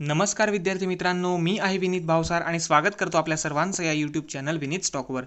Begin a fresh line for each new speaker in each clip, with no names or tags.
नमस्कार विद्यार्थी मित्रांनो मी आहे विनीत भावसार आणि स्वागत करतो आपल्या सर्वांचं या यूट्यूब चॅनल विनीत स्टॉकवर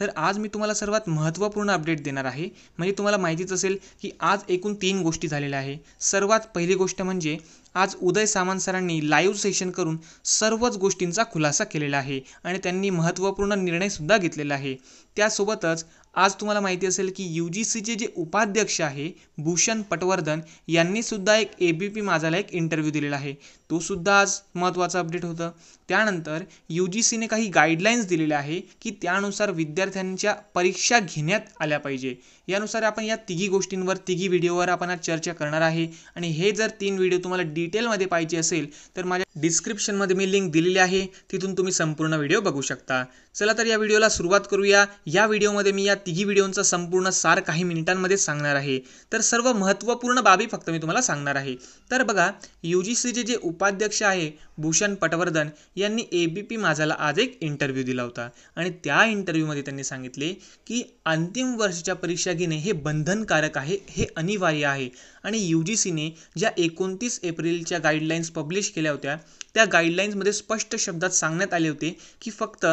तर आज मी तुम्हाला सर्वात महत्त्वपूर्ण अपडेट देणार आहे. म्हणजे तुम्हाला माहितीच असेल की आज एकूण तीन गोष्टी झालेल्या आहे. सर्वात पहिली गोष्ट म्हणजे आज उदय सामंत सरांनी लाईव्ह सेशन करून सर्वच गोष्टींचा खुलासा केलेला आहे आणि त्यांनी महत्त्वपूर्ण निर्णयसुद्धा घेतलेला आहे. त्यासोबतच आज तुम्हाला माहिती असेल की यू जी सीचे जे उपाध्यक्ष आहे भूषण पटवर्धन यांनीसुद्धा एक ए बी पी माझाला एक इंटरव्ह्यू दिलेला आहे. तो सुद्धा आज महत्त्वाचं अपडेट होतं. त्यानंतर यू जी सीने काही गाईडलाईन्स दिलेल्या आहे की त्यानुसार विद्यार्थ्यांच्या परीक्षा घेण्यात आल्या पाहिजे. यानुसार आपण या तिघी गोष्टींवर तिघी व्हिडिओवर आपण आज चर्चा करणार आहे. आणि हे जर तीन व्हिडिओ तुम्हाला डिटेलमध्ये पाहिजे असेल तर माझ्या डिस्क्रिप्शनमध्ये मी लिंक दिलेली आहे. तिथून तुम्ही संपूर्ण व्हिडिओ बघू शकता. चला तर या व्हिडिओला सुरुवात करूया. या व्हिडिओमध्ये मी या तिघी व्हिडिओंचा संपूर्ण सार काही मिनिटांमध्ये सांगणार आहे. तर सर्व महत्त्वपूर्ण बाबी फक्त मी तुम्हाला सांगणार आहे. तर बघा यू जी सीचे जे उपाध्यक्ष आहे भूषण पटवर्धन यांनी ए बी पी माझाला आज एक इंटरव्ह्यू दिला होता. आणि त्या इंटरव्ह्यूमध्ये त्यांनी सांगितले की अंतिम वर्षाच्या परीक्षा घेणे हे बंधनकारक आहे हे अनिवार्य आहे. आणि यू जी सीने ज्या एकोणतीस एप्रिलच्या गाईडलाईन्स पब्लिश केल्या होत्या त्या गाईडलाईन्समध्ये स्पष्ट शब्दात सांगण्यात आले होते की फक्त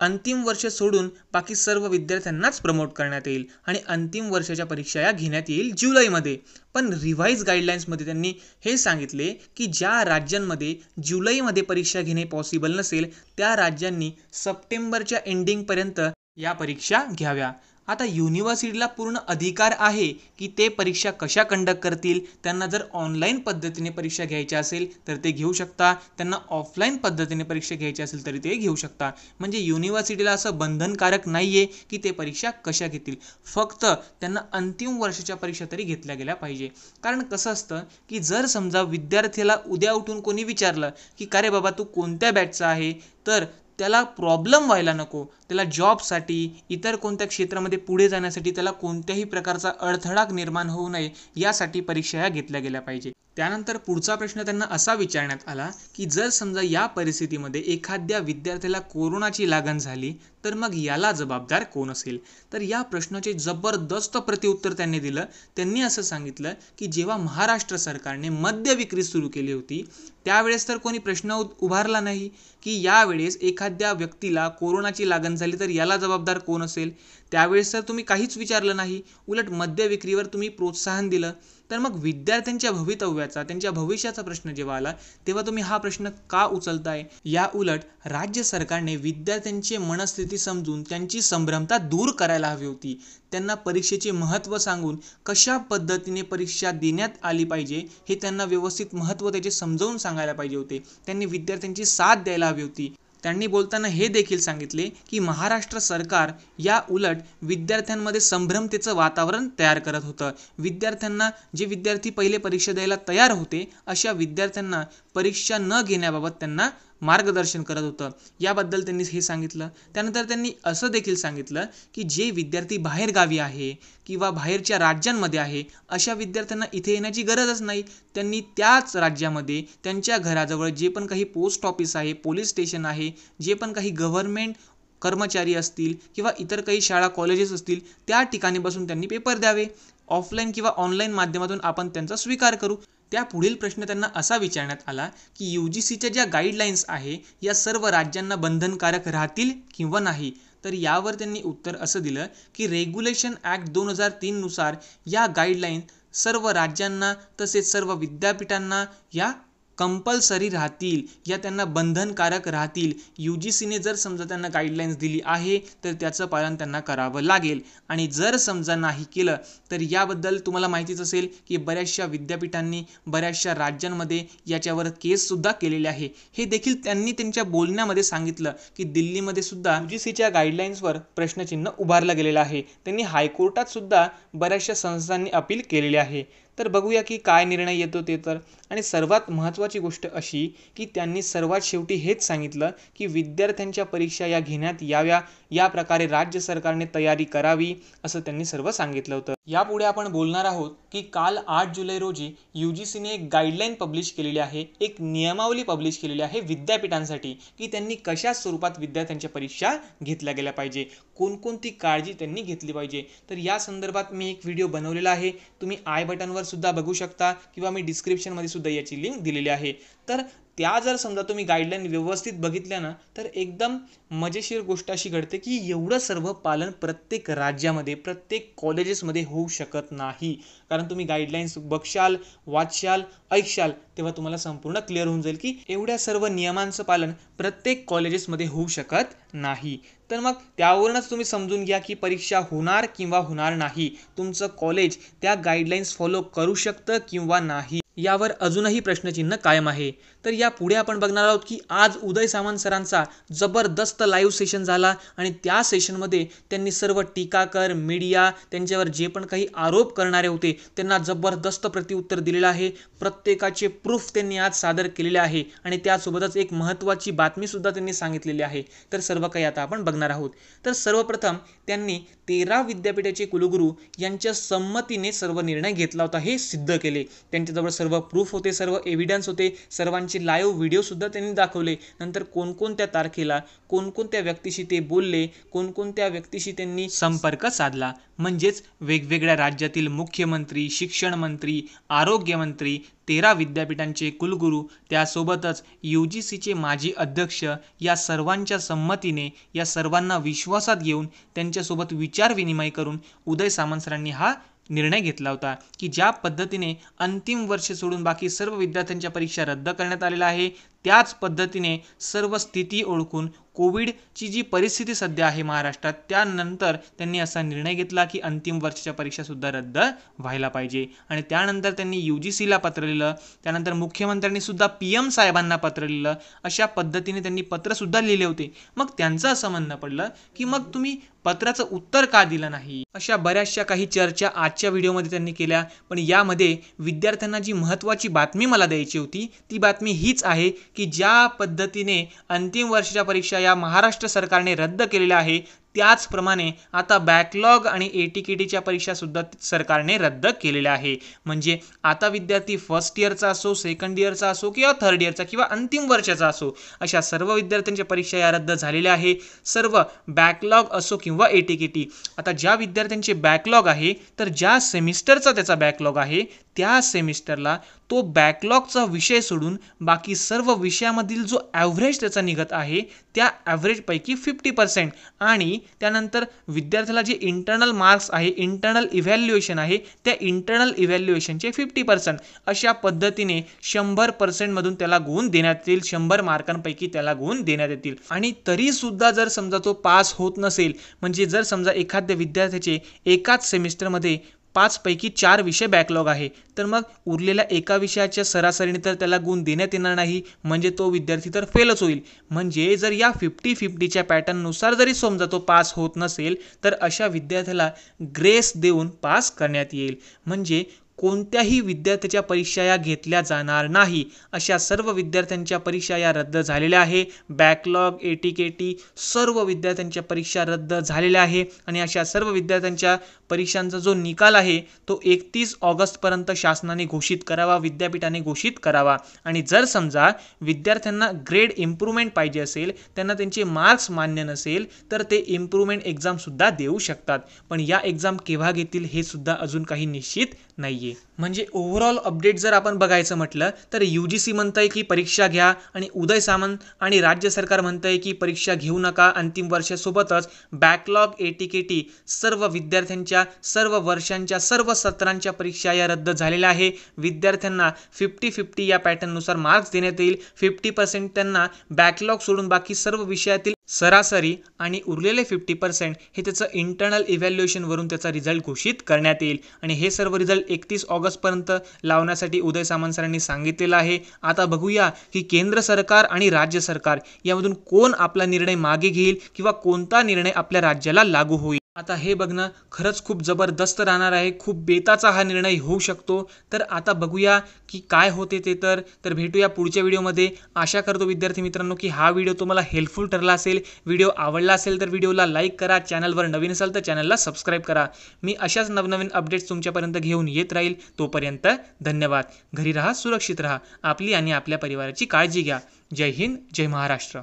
अंतिम वर्ष सोडून बाकी सर्व विद्यार्थ्यांनाच प्रमोट करण्यात येईल आणि अंतिम वर्षाच्या परीक्षा या घेण्यात येईल जुलैमध्ये. पण रिव्हाइज गाईडलाईन्समध्ये त्यांनी हे सांगितले की ज्या राज्यांमध्ये जुलैमध्ये परीक्षा घेणे पॉसिबल नसेल त्या राज्यांनी सप्टेंबरच्या एंडिंगपर्यंत या परीक्षा घ्याव्या. आता युनिव्हर्सिटीला पूर्ण अधिकार आहे की ते परीक्षा कशा कंडक्ट करतील त्यांना जर ऑनलाईन पद्धतीने परीक्षा घ्यायची असेल तर ते घेऊ शकता. त्यांना ऑफलाईन पद्धतीने परीक्षा घ्यायची असेल तरी ते घेऊ शकता. म्हणजे युनिव्हर्सिटीला असं बंधनकारक नाही आहे की ते परीक्षा कशा घेतील. फक्त त्यांना अंतिम वर्षाच्या परीक्षा तरी घेतल्या गेल्या पाहिजे. कारण कसं असतं की जर समजा विद्यार्थ्याला उद्या उठून कोणी विचारलं की का रे बाबा तू कोणत्या बॅचचा आहे? तर त्याला प्रॉब्लेम व्हायला नको. त्याला जॉबसाठी इतर कोणत्या क्षेत्रामध्ये पुढे जाण्यासाठी त्याला कोणत्याही प्रकारचा अडथळा निर्माण होऊ नये यासाठी परीक्षा ह्या घेतल्या गेल्या पाहिजे. त्यानंतर पुढचा प्रश्न त्यांना असा विचारण्यात आला की जर समजा या परिस्थितीमध्ये एखाद्या विद्यार्थ्याला कोरोनाची लागण झाली तर मग याला जबाबदार कोण असेल? तर या प्रश्नाचे जबरदस्त प्रत्युत्तर त्यांनी दिलं. त्यांनी असं सांगितलं की जेव्हा महाराष्ट्र सरकारने मद्य विक्री सुरू केली होती त्यावेळेस तर कोणी प्रश्न उभारला नाही. की यावेळेस एखाद्या व्यक्तीला कोरोनाची लागण झाली तर याला जबाबदार कोण असेल? त्यावेळेस तर तुम्ही काहीच विचारलं नाही. उलट मद्य विक्रीवर तुम्ही प्रोत्साहन दिलं. तर मग विद्यार्थ्यांच्या भवितव्याचा त्यांच्या भविष्याचा प्रश्न जेव्हा आला तेव्हा तुम्ही हा प्रश्न का उचलताय? या उलट राज्य सरकारने विद्यार्थ्यांची मनस्थिती समजून त्यांची संभ्रमता दूर करायला हवी होती. त्यांना परीक्षेचे महत्त्व सांगून कशा पद्धतीने परीक्षा देण्यात आली पाहिजे हे त्यांना व्यवस्थित महत्त्व त्याचे समजावून सांगायला पाहिजे होते. त्यांनी विद्यार्थ्यांची साथ द्यायला हवी होती. त्यांनी बोलताना हे देखील सांगितले की महाराष्ट्र सरकार या उलट विद्यार्थ्यांमध्ये संभ्रमतेचं वातावरण तयार करत होतं. विद्यार्थ्यांना जे विद्यार्थी पहिले परीक्षा द्यायला तयार होते अशा विद्यार्थ्यांना परीक्षा न घेण्याबाबत त्यांना मार्गदर्शन करत होतं. याबद्दल त्यांनी हे सांगितलं. त्यानंतर त्यांनी असं देखील सांगितलं की जे विद्यार्थी बाहेरगावी आहे किंवा बाहेरच्या राज्यांमध्ये आहे अशा विद्यार्थ्यांना इथे येण्याची गरजच नाही. त्यांनी त्याच राज्यामध्ये त्यांच्या घराजवळ जे पण काही पोस्ट ऑफिस आहे पोलीस स्टेशन आहे जे पण काही गव्हर्नमेंट कर्मचारी असतील किंवा इतर काही शाळा कॉलेजेस असतील त्या ठिकाणी बसून त्यांनी पेपर द्यावे. ऑफलाईन किंवा ऑनलाईन माध्यमातून आपण त्यांचा स्वीकार करू. त्या पुढील प्रश्न त्यांना असा विचारण्यात आला की यू जी सीच्या ज्या गाईडलाईन्स आहे या सर्व राज्यांना बंधनकारक राहतील किंवा नाही? तर यावर त्यांनी उत्तर असं दिलं की रेग्युलेशन ॲक्ट दोन हजार तीननुसार या गाईडलाईन सर्व राज्यांना तसेच सर्व विद्यापीठांना या कंपल्सरी राहतील या त्यांना बंधनकारक राहतील. यू जी सीने जर समजा त्यांना गाईडलाईन्स दिली आहे तर त्याचं पालन त्यांना करावं लागेल. आणि जर समजा नाही केलं तर याबद्दल तुम्हाला माहितीच असेल की बऱ्याचशा विद्यापीठांनी बऱ्याचशा राज्यांमध्ये याच्यावर केससुद्धा केलेले आहे. हे देखील त्यांनी त्यांच्या बोलण्यामध्ये सांगितलं की दिल्लीमध्ये सुद्धा यू जी सीच्या गाईडलाईन्सवर प्रश्नचिन्ह उभारलं गेलेलं आहे. त्यांनी हायकोर्टात सुद्धा बऱ्याचशा संस्थांनी अपील केलेले आहे. तर बघूया की काय निर्णय येतो ते तर. आणि सर्वात महत्त्वाची गोष्ट अशी की त्यांनी सर्वात शेवटी हेच सांगितलं की विद्यार्थ्यांच्या परीक्षा या घेण्यात याव्या या प्रकारे राज्य सरकारने तयारी करावी असं त्यांनी सर्व सांगितलं होतं. यापुढे आपण बोलणार आहोत की काल आठ जुलै रोजी यू जी सीने एक गाईडलाईन पब्लिश केलेली आहे एक नियमावली पब्लिश केलेली आहे विद्यापीठांसाठी की त्यांनी कशा स्वरूपात विद्यार्थ्यांच्या परीक्षा घेतल्या गेल्या पाहिजे कोणकोणती काळजी त्यांनी घेतली पाहिजे. तर या संदर्भात मी एक व्हिडिओ बनवलेला आहे. तुम्ही आय बटनवर सुद्धा बघू शकता किंवा मी डिस्क्रिप्शनमध्ये सुद्धा याची लिंक दिलेली आहे. तर त्या जर समजा तुम्ही गाईडलाईन व्यवस्थित बघितल्या ना तर एकदम मजेशीर गोष्ट अशी घडते की एवढं सर्व पालन प्रत्येक राज्यामध्ये प्रत्येक कॉलेजेसमध्ये होऊ शकत नाही. कारण तुम्ही गाईडलाईन्स बघशाल वाचशाल ऐकशाल तेव्हा तुम्हाला संपूर्ण क्लिअर होऊन जाईल की एवढ्या सर्व नियमांचं पालन प्रत्येक कॉलेजेसमध्ये होऊ शकत नाही. तर मग त्यावरूनच तुम्ही समजून घ्या की परीक्षा होणार किंवा होणार नाही. तुमचं कॉलेज त्या गाईडलाईन्स फॉलो करू शकतं किंवा नाही. यावर अजूनही प्रश्नचिन्ह कायम आहे. तर या पुढे आपण बघणार आहोत की आज उदय सामंत सरांचा जबरदस्त लाईव्ह सेशन झाला आणि त्या सेशनमध्ये त्यांनी सर्व टीकाकर मीडिया त्यांच्यावर जे पण काही आरोप करणारे होते त्यांना जबरदस्त प्रतिउत्तर दिलेलं आहे. प्रत्येकाचे प्रूफ त्यांनी आज सादर केलेले आहे आणि त्यासोबतच एक महत्त्वाची बातमीसुद्धा त्यांनी सांगितलेली आहे. तर सर्व काही आता आपण बघणार आहोत. तर सर्वप्रथम त्यांनी तेरा विद्यापीठाचे कुलगुरू यांच्या संमतीने सर्व निर्णय घेतला होता हे सिद्ध केले. त्यांच्याजवळ सर्व प्रूफ होते सर्व एव्हिडन्स होते सर्वांचे लाईव्ह व्हिडिओसुद्धा त्यांनी दाखवले. नंतर कोणकोणत्या तारखेला कोणकोणत्या व्यक्तीशी ते बोलले कोणकोणत्या व्यक्तीशी त्यांनी संपर्क साधला? म्हणजेच वेगवेगळ्या राज्यातील मुख्यमंत्री शिक्षण मंत्री आरोग्यमंत्री तेरा विद्यापीठांचे कुलगुरू त्यासोबतच यू जी सीचे माजी अध्यक्ष या सर्वांच्या संमतीने या सर्वांना विश्वासात घेऊन त्यांच्यासोबत विचारविनिमय करून उदय सामंत सरांनी हा निर्णय घेतला होता की ज्या पद्धतीने अंतिम वर्ष सोडून बाकी सर्व विद्यार्थ्यांच्या परीक्षा रद्द करण्यात आलेल्या आहे त्याच पद्धतीने सर्व स्थिती ओळखून कोविडची जी परिस्थिती सध्या आहे महाराष्ट्रात त्यानंतर त्यांनी असा निर्णय घेतला की अंतिम वर्षाच्या परीक्षासुद्धा रद्द व्हायला पाहिजे. आणि त्यानंतर त्यांनी यू जी सीला पत्र लिहिलं त्यानंतर मुख्यमंत्र्यांनी सुद्धा पी एम साहेबांना पत्र लिहिलं अशा पद्धतीने त्यांनी पत्रसुद्धा लिहिले होते. मग त्यांचं असं म्हणणं पडलं की मग तुम्ही पत्राचं उत्तर का दिलं नाही? अशा बऱ्याचशा काही चर्चा आजच्या व्हिडिओमध्ये त्यांनी केल्या पण यामध्ये विद्यार्थ्यांना जी महत्त्वाची बातमी मला द्यायची होती ती बातमी हीच आहे की ज्या पद्धतीने अंतिम वर्षाच्या परीक्षा या महाराष्ट्र सरकारने रद्द केलेल्या आहे त्याचप्रमाणे आता बॅकलॉग आणि ए टी के टीच्या परीक्षासुद्धा सरकारने रद्द केलेल्या आहे. म्हणजे आता विद्यार्थी फर्स्ट इयरचा असो सेकंड इयरचा असो किंवा थर्ड इयरचा किंवा अंतिम वर्षाचा असो अशा सर्व विद्यार्थ्यांच्या परीक्षा या रद्द झालेल्या आहे. सर्व बॅकलॉग असो किंवा ए टी के टी. आता ज्या विद्यार्थ्यांचे बॅकलॉग आहे तर ज्या सेमिस्टरचा त्याचा बॅकलॉग आहे त्या सेमिस्टरला तो बॅकलॉगचा विषय सोडून बाकी सर्व विषयामधील जो ॲव्हरेज त्याचा निघत आहे त्या ॲव्हरेजपैकी फिफ्टी पर्सेंट आणि त्यानंतर विद्यार्थ्याला जे इंटरनल मार्क्स आहे इंटरनल इव्हॅल्युएशन आहे त्या इंटरनल इव्हॅल्युएशनचे फिफ्टी पर्सेंट अशा पद्धतीने शंभर पर्सेंटमधून त्याला गुण देण्यात येतील शंभर मार्कांपैकी त्याला गुण देण्यात येतील. आणि तरीसुद्धा जर समजा तो पास होत नसेल म्हणजे जर समजा एखाद्या विद्यार्थ्याचे एकाच सेमिस्टरमध्ये पाचपैकी चार विषय बॅकलॉग आहे. तर मग उरलेल्या एका विषयाच्या सरासरीने तर त्याला गुण देण्यात येणार नाही म्हणजे तो विद्यार्थी तर फेलच होईल. म्हणजे जर या फिफ्टी फिफ्टीच्या पॅटर्ननुसार जरी समजा तो पास होत नसेल तर अशा विद्यार्थ्याला ग्रेस देऊन पास करण्यात येईल. म्हणजे कोणत्याही विद्यार्थ्याच्या परीक्षा या घेतल्या जाणार नाही. अशा सर्व विद्यार्थ्यांच्या परीक्षा या रद्द झालेल्या आहे. Backlog A T K T सर्व विद्यार्थ्यांच्या परीक्षा रद्द झालेल्या आहे. आणि अशा सर्व विद्यार्थ्यांच्या परीक्षांचा जो निकाल आहे तो एकतीस ऑगस्टपर्यंत शासनाने घोषित करावा विद्यापीठाने घोषित करावा. आणि जर समजा विद्यार्थ्यांना ग्रेड इम्प्रूव्हमेंट पाहिजे असेल त्यांना त्यांचे मार्क्स मान्य नसेल तर ते इम्प्रूव्हमेंट एक्झामसुद्धा देऊ शकतात. पण या एक्झाम केव्हा घेतील हे सुद्धा अजून काही निश्चित नाही आहे म्हणजे ओव्हरऑल अपडेट जर आपण बघायचं म्हटलं तर यू जी सी म्हणतंय की परीक्षा घ्या आणि उदय सामंत आणि राज्य सरकार म्हणतंय की परीक्षा घेऊ नका अंतिम वर्षासोबतच backlog A T K T सर्व विद्यार्थ्यांच्या सर्व वर्षांच्या सर्व सत्रांच्या परीक्षा या रद्द झालेल्या आहे. विद्यार्थ्यांना फिफ्टी फिफ्टी या पॅटर्ननुसार मार्क्स देण्यात येईल. फिफ्टी पर्सेंट त्यांना बॅकलॉग सोडून बाकी सर्व विषयातील सरासरी आणि उरलेले फिफ्टी पर्सेंट हे त्याचं इंटरनल इव्हॅल्युएशनवरून त्याचा रिझल्ट घोषित करण्यात येईल. आणि हे सर्व रिझल्ट एकतीस ऑगस्टपर्यंत लावण्यासाठी उदय सामंत सरांनी सांगितलेलं आहे. आता बघूया की केंद्र सरकार आणि राज्य सरकार यामधून कोण आपला निर्णय मागे घेईल किंवा कोणता निर्णय आपल्या राज्याला लागू होईल. आता हे बघणं खरंच खूप जबरदस्त राहणार आहे. खूप बेताचा हा निर्णय होऊ शकतो. तर आता बघूया की काय होते ते तर. तर भेटूया पुढच्या व्हिडिओमध्ये. आशा करतो विद्यार्थी मित्रांनो की हा व्हिडिओ तुम्हाला हेल्पफुल ठरला असेल. व्हिडिओ आवडला असेल तर व्हिडिओला लाईक करा. चॅनलवर नवीन असाल तर चॅनलला सबस्क्राईब करा. मी अशाच नवनवीन अपडेट्स तुमच्यापर्यंत घेऊन येत राहील. तोपर्यंत धन्यवाद. घरी राहा सुरक्षित राहा. आपली आणि आपल्या परिवाराची काळजी घ्या. जय हिंद जय महाराष्ट्र.